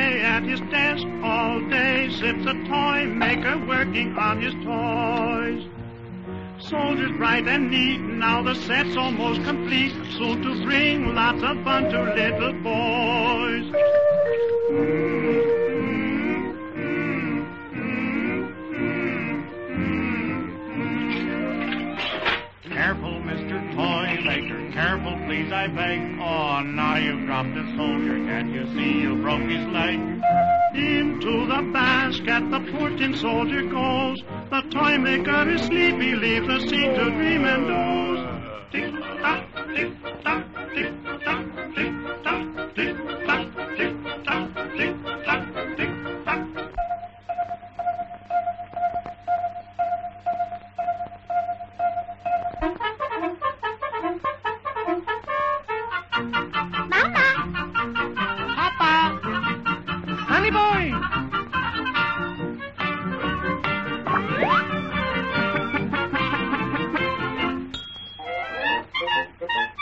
away at his desk all day, sips a toy maker working on his toys. Soldiers bright and neat, now the set's almost complete, soon to bring lots of fun to little boys. You've dropped a soldier, can't you see you broke his leg? Into the basket the poor tin soldier goes. The toy maker is sleepy, leave the scene to dream and doze. Tick tock, tick tock, tick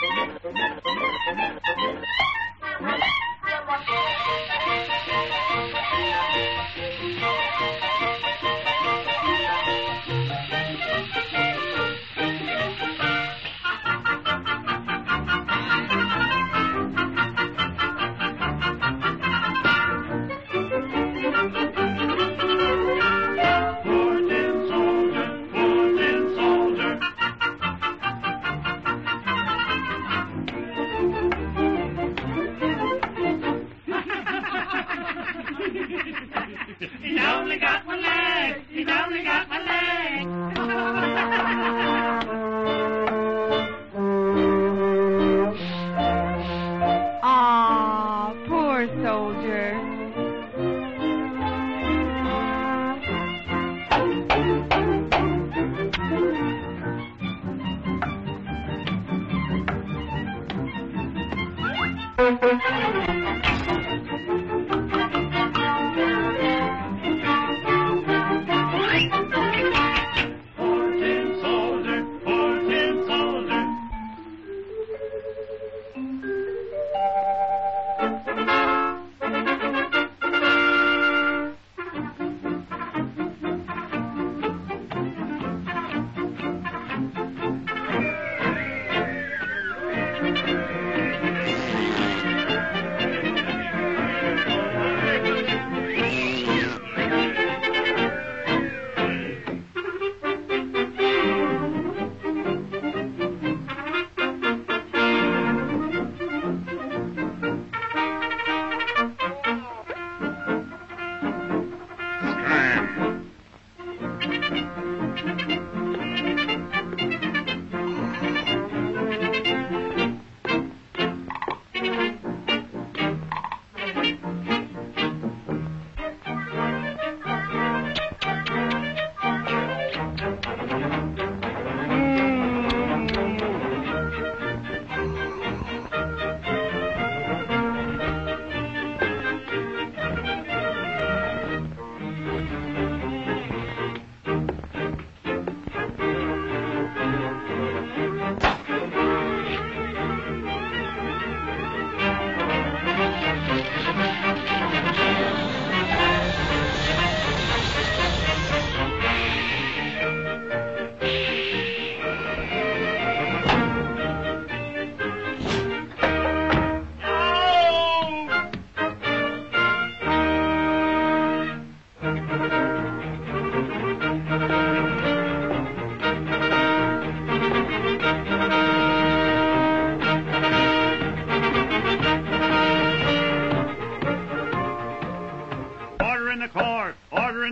Thank you. Thank you.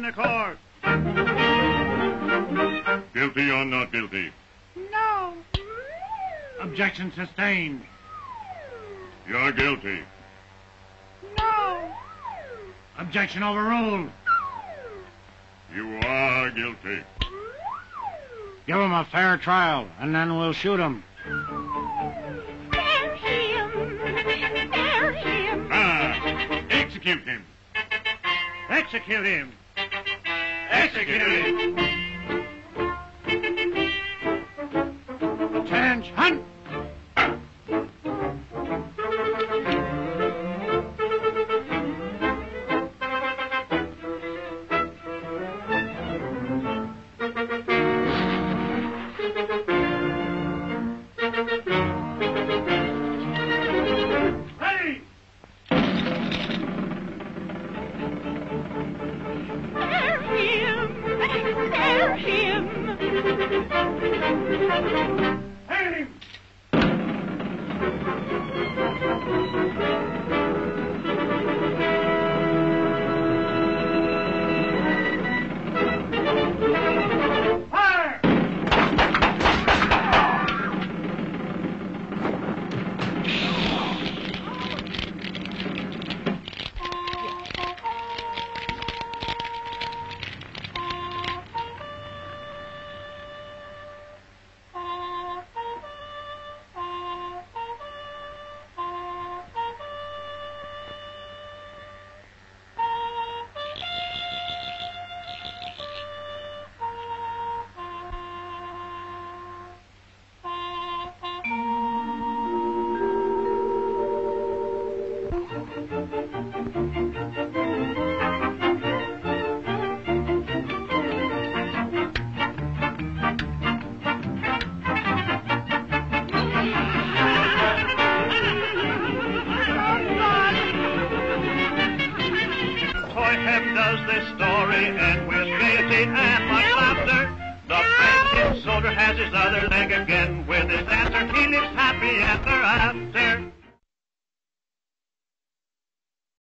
The court! Guilty or not guilty? No. Objection sustained. You're guilty. No. Objection overruled. You are guilty. Give him a fair trial, and then we'll shoot him. Spare him. Spare him. Ah! Execute him. Execute him! Execute him! Attention! Toy Heaven does this story end with gaiety and much laughter. The brave tin soldier has his other leg again. With his answer, he lives happy ever after.